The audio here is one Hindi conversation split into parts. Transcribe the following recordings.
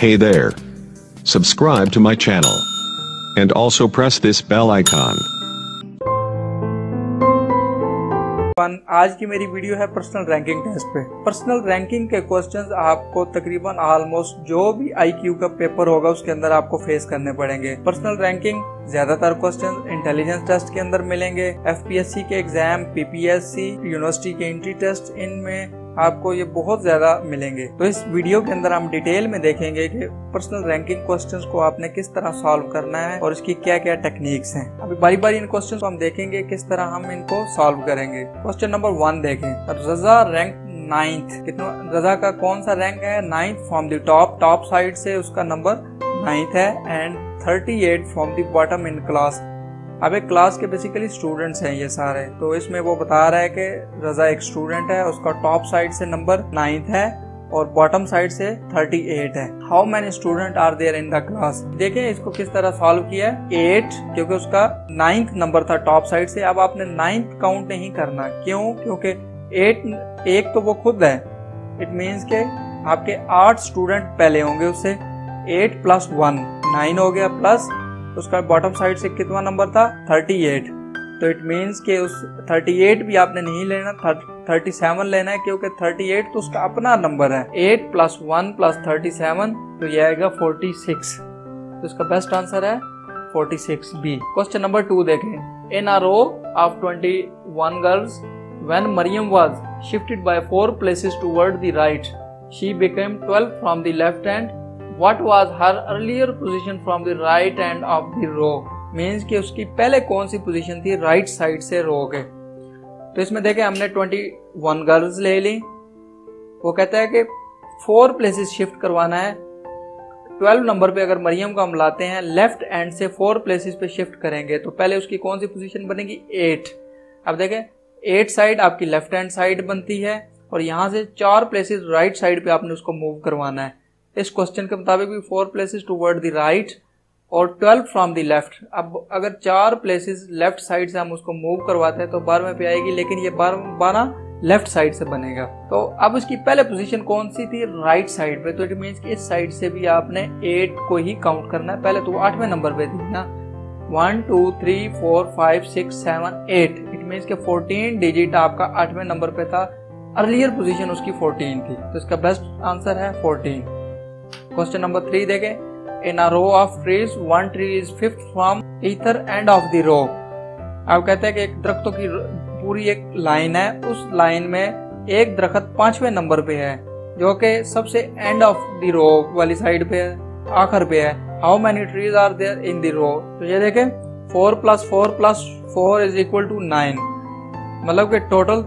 Hey there. Subscribe to my channel. And also press this bell icon. आज की मेरी वीडियो है पर्सनल रैंकिंग टेस्ट पे पर्सनल रैंकिंग के क्वेश्चंस आपको तकरीबन ऑलमोस्ट जो भी आईक्यू का पेपर होगा उसके अंदर आपको फेस करने पड़ेंगे पर्सनल रैंकिंग ज़्यादातर क्वेश्चन इंटेलिजेंस टेस्ट के अंदर मिलेंगे एफपीएससी के एग्ज़ाम पीपीएससी यूनिवर्सिटी के एंट्री टेस्ट इनमें आपको ये बहुत ज़्यादा मिलेंगे। तो इस वीडियो के अंदर हम डिटेल में देखेंगे कि पर्सनल रैंकिंग क्वेश्चंस को आपने किस तरह सॉल्व करना है और इसकी क्या क्या टेक्निक्स हैं। अभी बारी बारी इन क्वेश्चन को हम देखेंगे, किस तरह हम इनको सॉल्व करेंगे। क्वेश्चन नंबर वन देखें। रजा रैंक नाइन्थ कितना रजा का कौन सा रैंक है? Ninth from the top top side से उसका नंबर नाइन्थ है and thirty eight from the bottom in class अब एक क्लास के बेसिकली स्टूडेंट्स हैं ये सारे। तो इसमें वो बता रहा है कि रजा एक स्टूडेंट है, उसका टॉप साइड से नंबर नाइन्थ है और बॉटम साइड से 38 है। How many student are there in the class देखें इसको किस तरह सॉल्व किया है। एट क्योंकि उसका नाइन्थ नंबर था टॉप साइड से। अब आपने नाइन्थ काउंट नहीं करना। क्यों? क्योंकि एट एक तो वो खुद है। इट मीन्स के आपके आठ स्टूडेंट पहले होंगे उससे। एट प्लस वन नाइन हो गया प्लस उसका बॉटम साइड से कितना नंबर था? 38 तो इट मीन्स के उस 38 भी आपने नहीं लेना 37 लेना है क्योंकि 38 तो उसका अपना नंबर है। 8 plus one plus thirty seven तो ये आएगा 46 तो इसका बेस्ट आंसर है 46 बी क्वेश्चन नंबर टू देखें. In a row of 21 girls when Mariam was shifted by four places toward the right, she became 12 from the left hand what was her earlier position from the right end of the row means कि उसकी पहले कौन सी पोजिशन थी? राइट right साइड से रो के। तो इसमें देखें, हमने ट्वेंटी वन गर्ल्स ले ली। वो कहता है कि फोर प्लेसेस शिफ्ट करवाना है। ट्वेल्व नंबर पे अगर मरियम को हम लाते हैं लेफ़्ट एंड से फोर प्लेसेस पे शिफ्ट करेंगे तो पहले उसकी कौन सी पोजीशन बनेगी? एट अब देखें एट साइड आपकी लेफ़्ट हैंड साइड बनती है, और यहाँ से चार प्लेसेस राइट साइड पे आपने उसको मूव करवाना है। इस क्वेश्चन के मुताबिक भी four places toward the right और ट्वेल्व फ्रॉम द लेफ़्ट अब अगर चार प्लेसेस लेफ़्ट साइड से हम उसको मूव करवाते हैं तो बारहवें पे आएगी, लेकिन ये बारह लेफ़्ट साइड से बनेगा। तो अब उसकी पहले पोजीशन कौन सी थी? राइट साइड पे। तो इट मीन्स कि इस साइड से भी आपने एट को ही काउंट करना है। पहले तो आठवें नंबर पे थी ना। One two three four five six seven eight it means के फोर्टीन डिजिट आपका आठवें नंबर पे था। अर्लियर पोजीशन उसकी फोर्टीन थी। तो इसका बेस्ट आंसर है फोर्टीन क्वेश्चन नंबर थ्री देखें। In a row of trees one tree is fifth from either end of the row आप कहते हैं कि एक दरख्तों की पूरी एक लाइन है। उस लाइन में एक दरख्त पाँचवें नंबर पे है, जो कि सबसे एंड ऑफ़ द रो वाली साइड पे है, आखिर पे है। How many trees are there in the row तो ये देखें four plus four plus four is equal to nine मतलब कि टोटल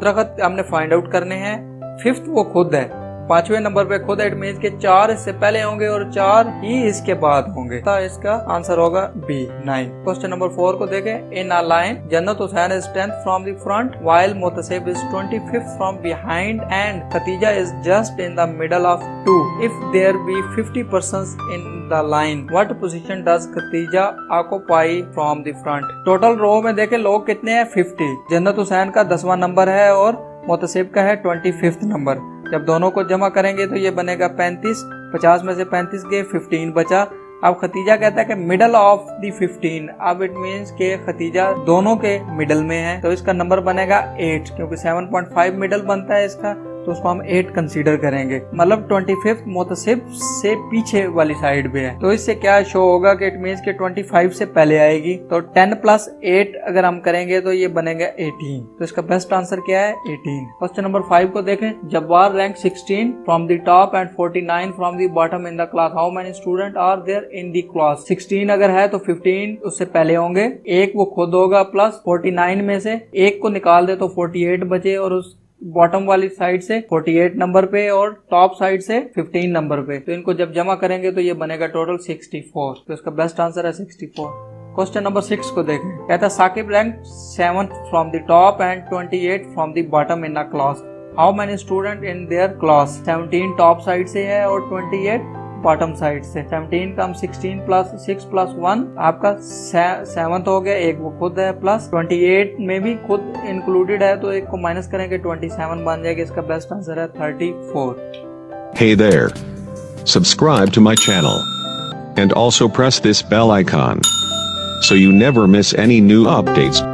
दरख्त हमने फाइंड आउट करने हैं। फिफ्थ वो खुद है। पांचवे नंबर पे खुद इट मीन के चार इससे पहले होंगे और चार ही इसके बाद होंगे। तो इसका आंसर होगा B nine question number four को देखें। In a line Jannat Hussain is tenth from the front while मोतसेब is twenty fifth from behind and Khatija is just in the middle of two if there be fifty person in the line what position does Khatija occupy from the front total row में देखे, लोग कितने हैं? फिफ्टी जन्नत हुसैन का दसवां नंबर है और मोतसिब का है ट्वेंटी फिफ्थ नंबर जब दोनों को जमा करेंगे तो ये बनेगा पैंतीस, पचास में से पैंतीस गए फिफ्टीन बचा। अब खतीजा कहता है कि मिडल ऑफ़ दी फिफ्टीन अब इट मीन्स के खतीजा दोनों के मिडल में है। तो इसका नंबर बनेगा एट क्योंकि सेवन पॉइंट फाइव मिडल बनता है इसका। तो उसको हम एट कंसीडर करेंगे। मतलब ट्वेंटी फिफ्थ मोतसिब से पीछे वाली साइड पे है। तो इससे क्या शो होगा कि इट मीन के ट्वेंटी फाइव से पहले आएगी। तो टेन प्लस एट अगर हम करेंगे तो ये बनेगा एटीन तो इसका बेस्ट आंसर क्या है? एटीन क्वेश्चन नंबर फाइव को देखें। Jabbar rank sixteen from the top and forty nine from the bottom in the class how many student are there in the class sixteen अगर है तो फिफ्टीन उससे पहले होंगे। एक वो खुद होगा प्लस फोर्टी नाइन में से। एक को निकाल दे तो फोर्टी एट बचे और उस बॉटम वाली साइड से 48 नंबर पे और टॉप साइड से 15 नंबर पे। तो इनको जब जमा करेंगे तो ये बनेगा टोटल 64 तो इसका बेस्ट आंसर है 64 क्वेश्चन नंबर सिक्स को देखें। कहता Saqib rank seven from the top and 28 from the bottom in a class how many student in there class 17 top side से है और 28 बॉटम साइड से 17 का हम 16 प्लस 6 प्लस 1 आपका सेवंथ हो गया एक वो खुद है प्लस 28 में भी खुद इंक्लूडेड है तो एक को माइनस करेंगे 27 बन जाएगा इसका बेस्ट आंसर है 34 Hey there. subscribe to my channel, and also press this bell icon so you never miss any new updates.